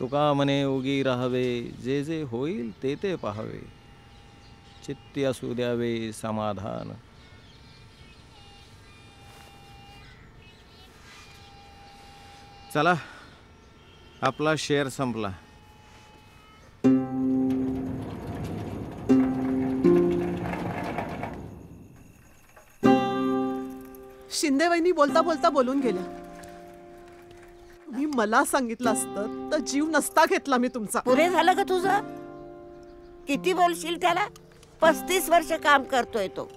तुका म्हणे उगी राहावे जे जे होईल ते ते पाहावे. चित्ती असू द्यावे समाधान. चला आपला शेअर संपला. शिंदेबाईंनी बोलता बोलता बोलून गेल्या. तुम्ही मला सांगितलं असतं तर जीव नसता घेतला मी तुमचा. पुरे झालं का तुझं? किती बोलशील त्याला? पस्तीस वर्ष काम करतोय तो.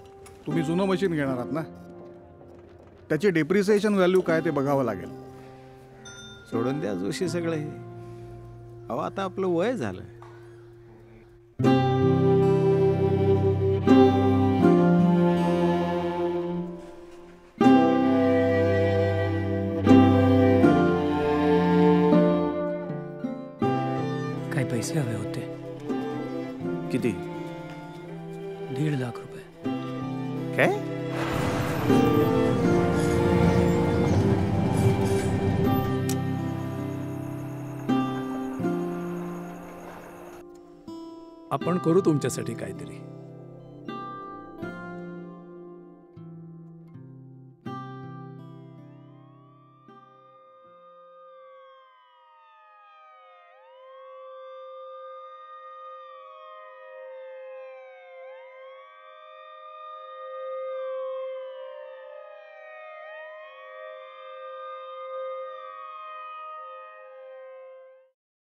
तुम्ही जुनं मशीन घेणार आहात ना? त्याची डेप्रिसिएशन व्हॅल्यू काय ते बघावं लागेल. सोडून द्या जोशी सगळं. हे अहो आता आपलं वय झालं. पैसे हवे होते. किती? दीड लाख रुपये. काय? आपण करू तुमच्यासाठी काहीतरी.